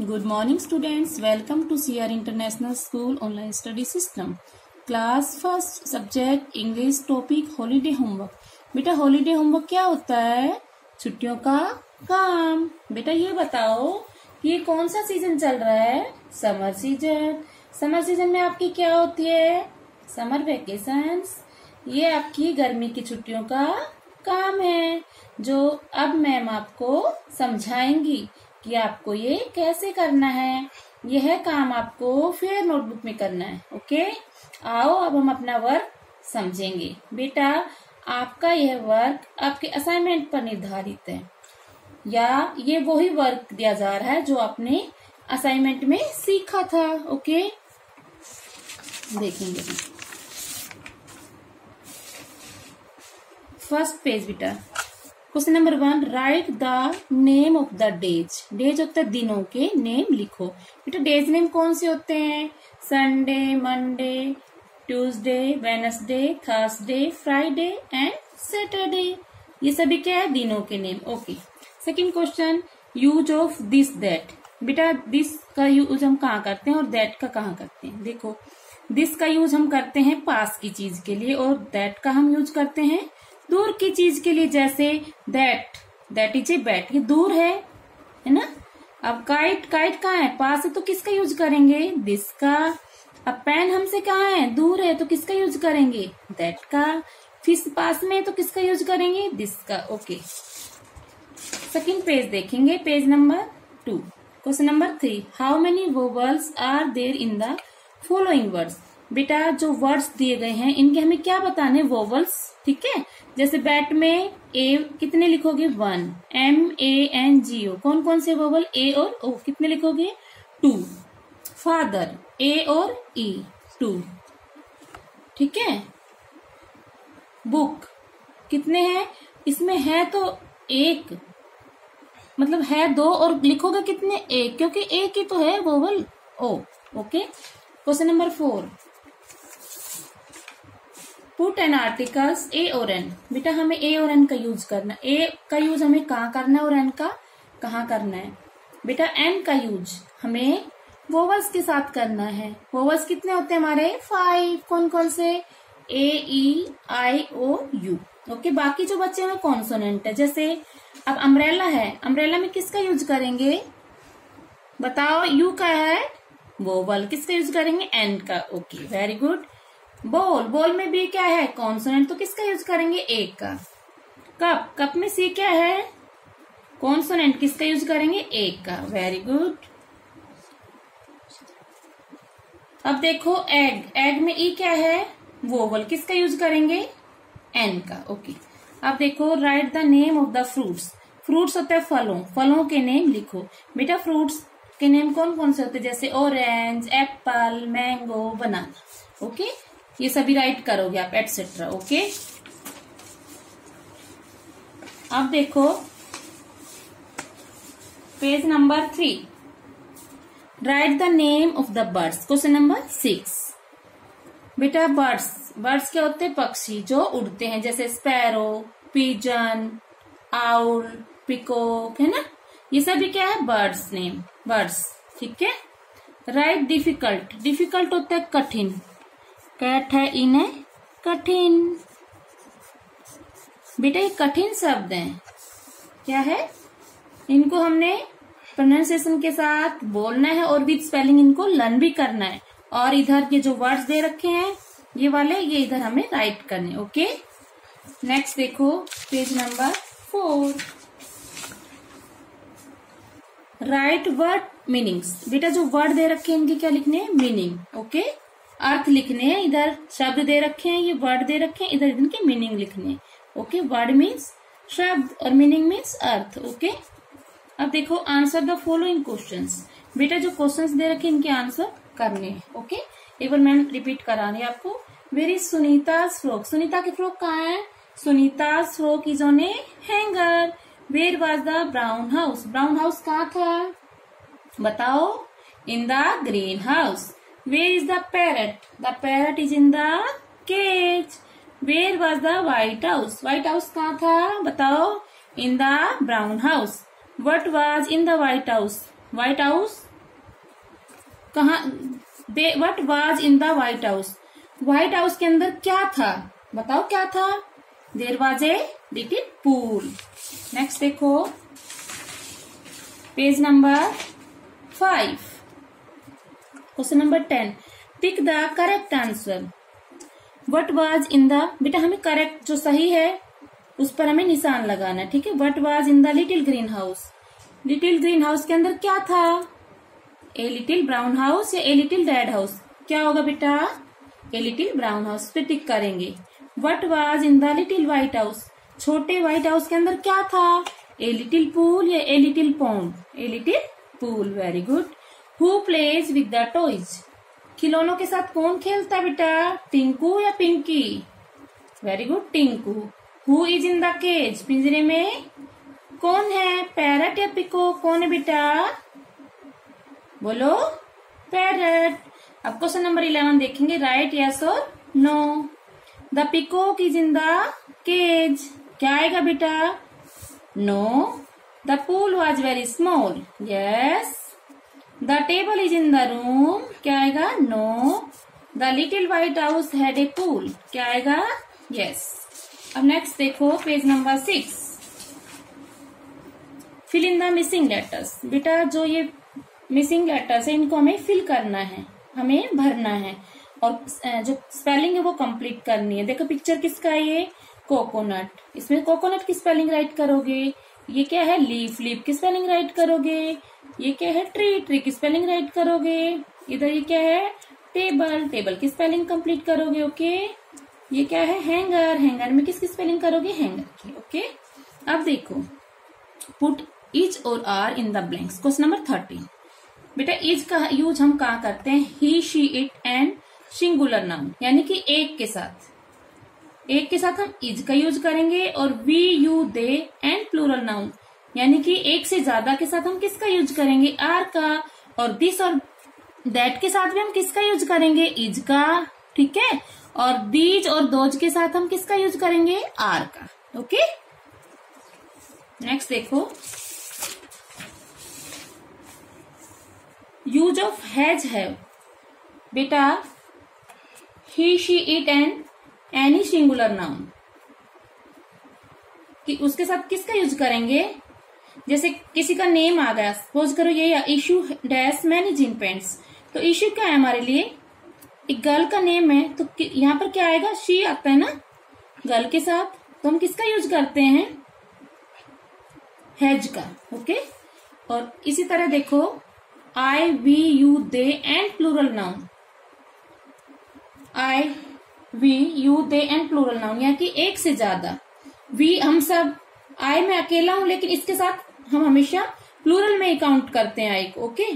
Good morning students welcome to C R international school online study system class first subject English topic holiday homework बेटा holiday homework क्या होता है? छुट्टियों का काम। बेटा, ये बताओ कि कौन सा सीज़न चल रहा है? समर सीज़न समर सीज़न में आपकी क्या होती है? समर वेकेशन ये आपकी गर्मी की छुट्टियों का काम है, जो अब मैम आपको समझाएँगी। कि आपको ये कैसे करना है? यह काम आपको फेयर नोटबुक में करना है ओके आओ, अब हम अपना वर्क समझेंगे। बेटा, आपका यह वर्क आपके असाइनमेंट पर निर्धारित है, या ये वही वर्क दिया जा रहा है जो आपने असाइनमेंट में सीखा था ओके देखेंगे फ़र्स्ट पेज बेटा। Question number one write the name of the days days होता है दिनों के नेम लिखो। बेटा डेज़ नेम कौन से होते हैं? Sunday Monday Tuesday Wednesday Thursday Friday and Saturday ये सभी क्या है? दिनों के name okay second question use of this that बेटा दिस का यूज़ हम कहाँ करते हैं और दैट का कहाँ करते हैं? देखो। दिस का यूज़ हम करते हैं पास की चीज़ के लिए और दैट का हम यूज़ करते हैं दूर की चीज़ के लिए जैसे that that is a bat ये दूर है है ना? अब काइट काइट कहाँ है? पास है तो किसका यूज़ करेंगे? दिस का। अब पेन हमसे कहाँ है? दूर है तो किसका यूज़ करेंगे? दैट का। फ़िश पास में तो किसका यूज़ करेंगे? दिस का। ओके सेकेंड पेज देखेंगे। Page number two question number three how many vowels are there in the following words बेटा, जो वर्ड्स दिए गए हैं, इनके हमें क्या बताने वोवल्स ठीक है? जैसे बैट में ए कितने लिखोगे? One M A N G O कौन कौन से वोवल ए और ओ कितने लिखोगे? टू फादर ए और ई टू ठीक है? बुक कितने हैं? इसमें है तो एक. मतलब है दो और लिखोगे कितने? एक. क्योंकि एक ही तो है vowel O okay question number four put an articles A और एन बेटा, हमें ए और एन का यूज़ करना ए का यूज़ हमें कहाँ करना है और एन का कहाँ करना है? बेटा एन का यूज़ हमें वोवल्स के साथ करना है। वोवल्स कितने होते हैं हमारे? फाइव कौन कौन से? ए ई आई ओ यू ओके बाकी जो बच्चे हैं कॉन्सोनेंट है। जैसे अब अम्ब्रेला है। अम्ब्रेला में किसका यूज़ करेंगे? बताओ यू का है वोवल किसका यूज़ करेंगे? एन का। ओके वेरी गुड बोल बोल में भी क्या है? कॉन्सोनेंट तो किसका यूज़ करेंगे? एक का। कप कप में सी क्या है? कॉन्सोनेंट किसका यूज़ करेंगे? एक का। वेरी गुड अब देखो एग एग में ई क्या है? वोवल किसका यूज़ करेंगे? एन का। ओके अब देखो write the name of the fruits fruits होते हैं फलों। फलों के नेम लिखो। बेटा फ्रूट्स के नेम कौन कौन से होते हैं? जैसे orange apple mango banana okay ये सभी राइट करोगे आप एटसेट्रा ओके अब देखो page number three write the name of the birds question number six बेटा बर्ड्स बर्ड्स क्या होते हैं? पक्षी जो उड़ते हैं, जैसे स्पैरो पिजन आउल पिकोक है ना? ये सभी क्या है? बर्ड्स नेम बर्ड्स ठीक है? राइट डिफ़िकल्ट डिफ़िकल्ट होता है कठिन. कैट है इन्हें कठिन। बेटा, ये कठिन शब्द हैं। क्या है? इनको हमने प्रोनाउंसिएशन के साथ बोलना है और विद स्पेलिंग इनको लर्न भी करना है। और इधर के जो वर्ड्स दे रखे हैं, ये वाले, ये इधर हमें राइट करने ओके नेक्स्ट देखो page number four write word meanings बेटा, जो वर्ड दे रखे हैं, इनके क्या लिखने हैं? मीनिंग ओके अर्थ लिखने हैं, इधर शब्द दे रखे हैं, ये वर्ड दे रखे हैं, इधर इनके मीनिंग लिखने ओके वर्ड मीन्स शब्द और मीनिंग मीन्स अर्थ। ओके अब देखो आंसर द फॉलोइंग क्वेश्चन बेटा, जो क्वेश्चन दे रखे इनके आंसर करने ओके एक बार मैं रिपीट करा रही आपको। वेरी सुनीता फ्रॉक सुनीता के फ्रॉक कहाँ है? Sunita frock is on a hanger. Where was the brown house? Brown house कहाँ था? बताओ। In the green house. Where is the parrot the parrot is in the cage where was the white house white house कहाँ था? बताओ। In the brown house what was in the white house white house कहा? What was in the white house white house के अंदर क्या था? बताओ क्या था? There was a little pool next देखो। Page number five question number ten. Pick the correct answer what was in the बेटा हमें करेक्ट जो सही है, उस पर हमें निशान लगाना है, ठीक है? What was in the little green house little green house के अंदर क्या था? ए लिटिल ब्राउन हाउस या ए लिटिल रेड हाउस क्या होगा बेटा? ए लिटिल ब्राउन हाउस पे टिक करेंगे। What was in the little white house छोटे व्हाइट हाउस के अंदर क्या था? ए लिटिल पूल या a little pond a little pool very good who plays with the toys खिलौनों के साथ कौन खेलता है बेटा? टिंकू या Pinky? Very good Tinku. Who is in the cage पिंजरे में? कौन है? पैरट या पिको? कौन है बेटा? बोलो। पैरट। अब क्वेश्चन नंबर इलेवन देखेंगे। राइट यस और no the peacock is in the cage क्या आएगा बेटा? No the pool was very small yes the table is in the room क्या आएगा? No the little white house had a pool क्या आएगा? Yes yes. अब next देखो page number six fill in the missing letters बेटा, जो ये missing letters है, इनको हमें फिल करना है। हमें भरना है। और जो स्पेलिंग है, वो कंप्लीट करनी है। देखो पिक्चर किसका है ये? कोकोनट इसमें कोकोनट की स्पेलिंग राइट करोगे। ये क्या है? लीफ लीफ की स्पेलिंग राइट करोगे? ये क्या है? ट्री ट्री की स्पेलिंग राइट करोगे? इधर ये क्या है? टेबल टेबल की स्पेलिंग कंप्लीट करोगे ओके ये क्या है? हैंगर हैंगर में किसकी स्पेलिंग करोगे? हैंगर की ओके अब देखो। पुट इज़ और are in the blanks question number thirteen बेटा इज़ का यूज़ हम कहा करते हैं? He she it and singular noun यानी कि एक के साथ। एक के साथ हम इज़ का यूज़ करेंगे और we you they and plural noun यानी कि एक से ज़्यादा के साथ हम किसका यूज़ करेंगे? आर का। और दिस और दैट के साथ भी हम किसका यूज़ करेंगे? इज़ का। ठीक है? और दीज और दोज के साथ हम किसका यूज़ करेंगे? आर का। ओके नेक्स्ट देखो। यूज़ ऑफ़ हैज़ हैव बेटा he she it and any singular noun कि उसके साथ किसका यूज़ करेंगे? जैसे किसी का नेम आ गया सपोज़ करो ये Ishu dash many jean pants तो इशू क्या है हमारे लिए? एक गर्ल का नेम है तो यहाँ पर क्या आएगा? शी आता है ना गर्ल के साथ तो हम किसका यूज़ करते हैं? हैज़ का ओके और इसी तरह देखो I we you they and plural noun I we, you, they and plural noun, यानी कि एक से ज़्यादा। वी, हम सब, आई मैं अकेला हूँ, लेकिन इसके साथ हम हमेशा प्लूरल में काउंट करते हैं आई को, ओके?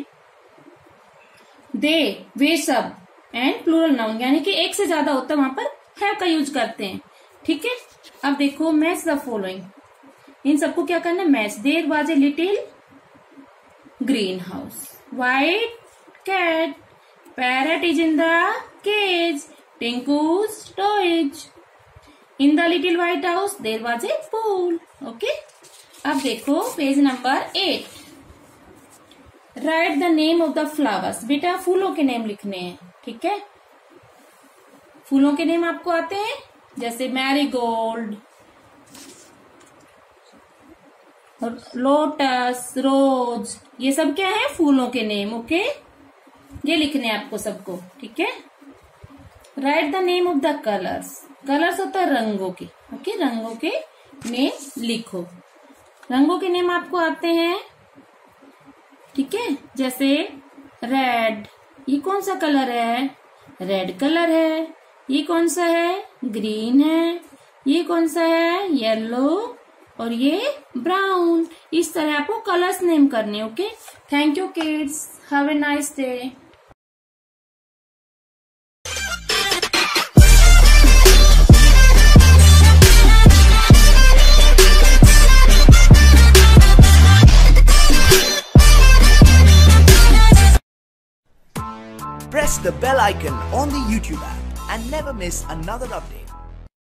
दे, वे सब, एंड प्लूरल नाउन, यानी कि एक से ज़्यादा होता है, वहाँ पर हैव का यूज़ करते हैं। ठीक है? अब देखो मैच द फॉलोइंग इन सबको क्या करना है? Match there was a little green house white cat parrot is in the cage Tinku's toys in the little white house there was a pool okay अब देखो page number eight write the name of the flowers बेटा, फूलों के name लिखने हैं, ठीक है? फूलों के नेम आपको आते हैं? जैसे मैरीगोल्ड लोटस रोज ये सब क्या है? फूलों के नेम ओके ये लिखने आपको सबको, ठीक है? Write the name of the colours colours होता है रंगों के ओके रंगों के नेम लिखो। रंगों के नेम आपको आते हैं, ठीक है? जैसे रेड ये कौन सा कलर है? रेड कलर है। ये कौन सा है? ग्रीन है। ये कौन सा है? येलो और ये ब्राउन इस तरह आपको कलर्स नेम करने okay thank you kids have a nice day icon on the YouTube app and never miss another update.